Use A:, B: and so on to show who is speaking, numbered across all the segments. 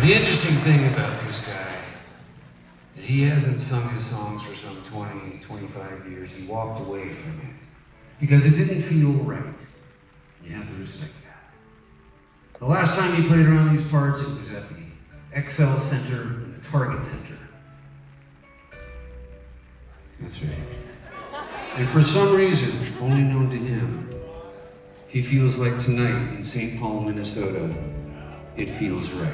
A: The interesting thing about this guy is he hasn't sung his songs for some 20, 25 years. He walked away from it because it didn't feel right. You have to respect that. The last time he played around these parts, it was at the XL Center and the Target Center. That's right. And for some reason, only known to him, he feels like tonight in St. Paul, Minnesota, it feels right.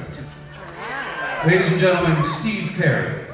A: Ladies and gentlemen, Steve Perry.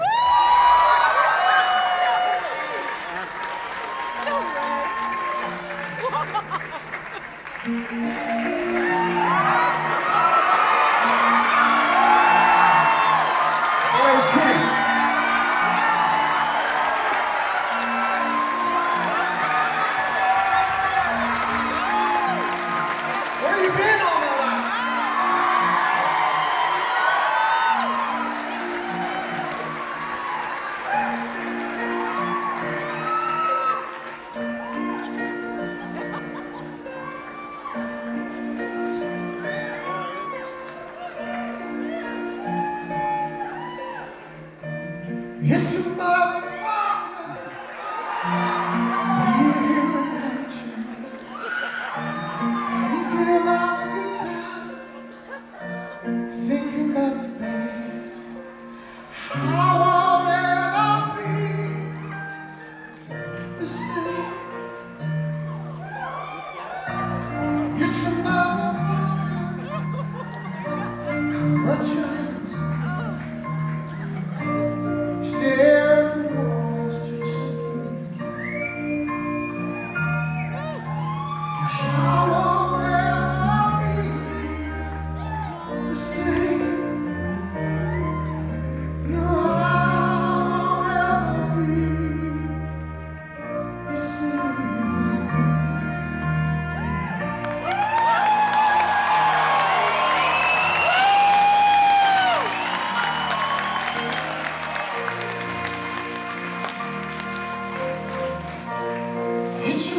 A: 예수만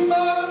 A: somebody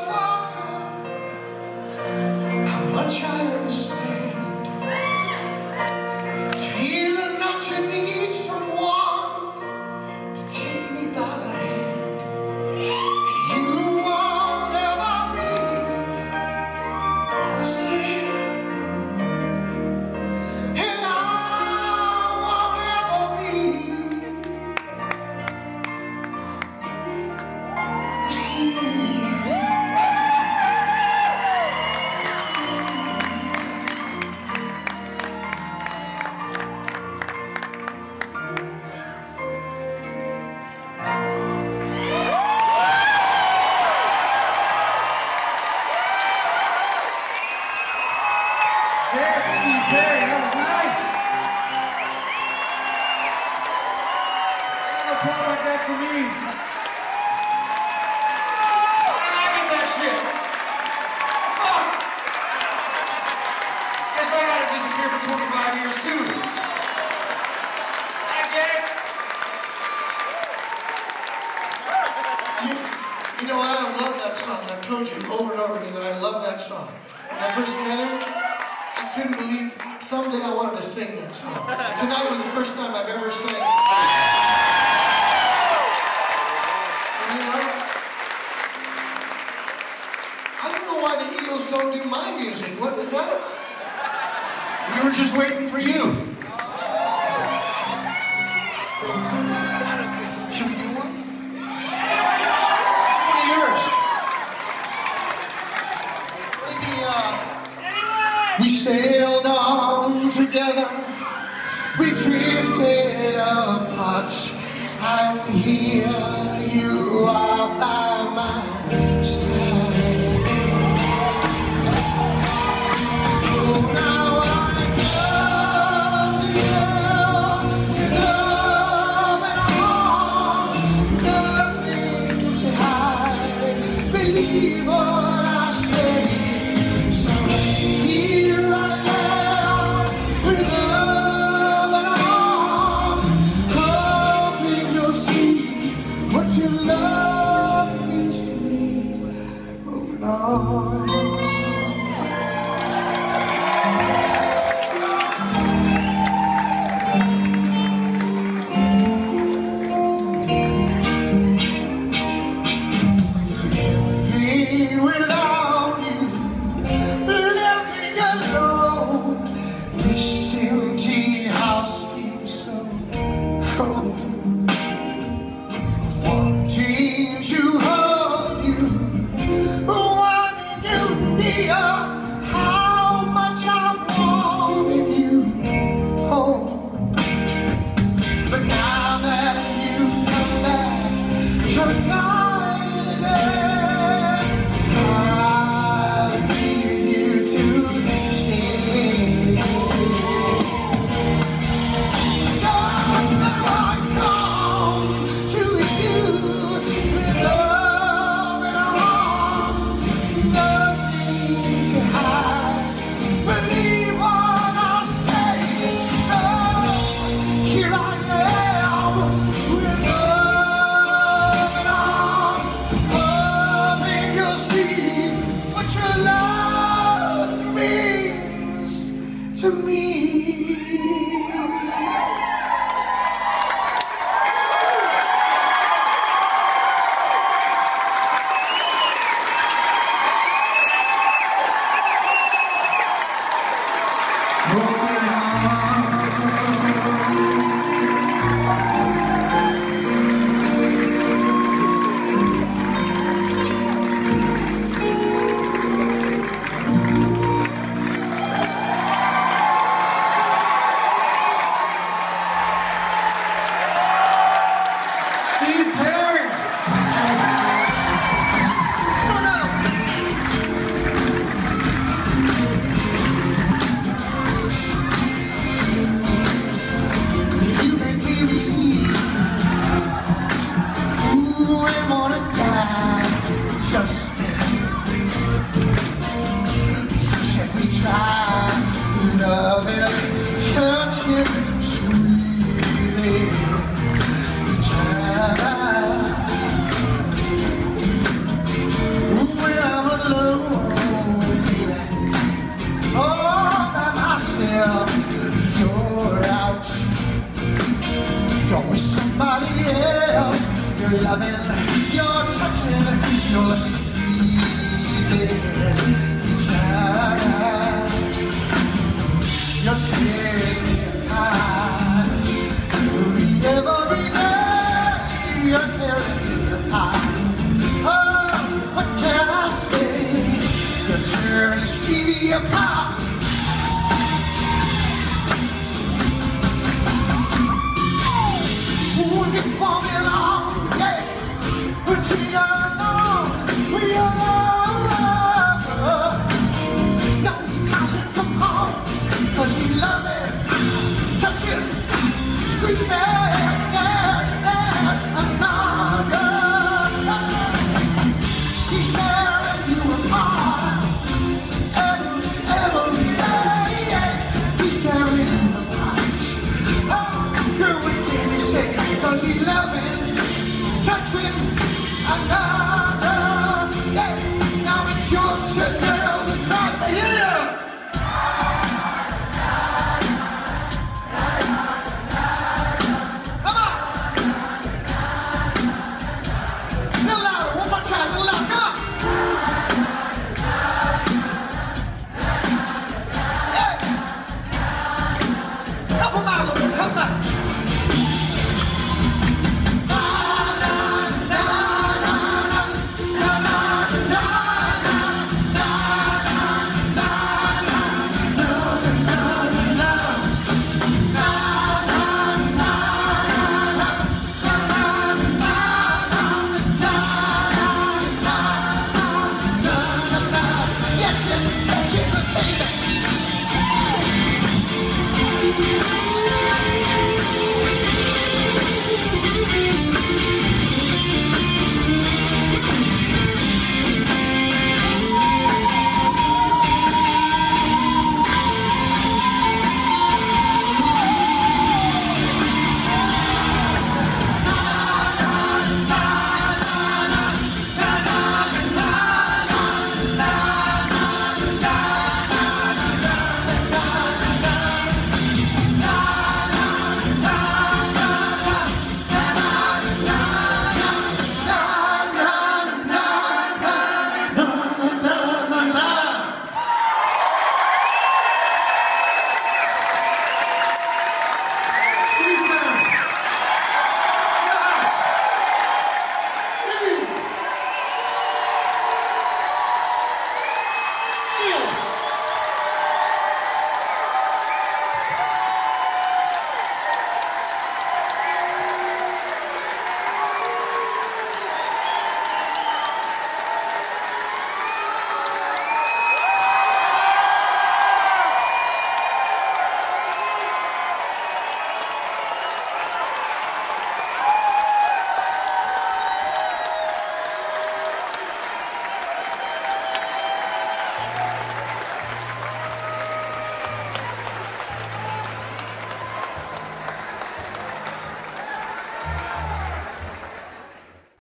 A: together, I couldn't believe someday I wanted to sing that song. Tonight was the first time I've ever sang it. And you know, I don't know why the Eels don't do my music. What is that? We were just waiting for you. here. to me. You're loving, you're touching, you're squeezing Child, you're tearing me apart Every, every day, you're tearing me apart Oh, what can I say? You're tearing Stevie apart pretend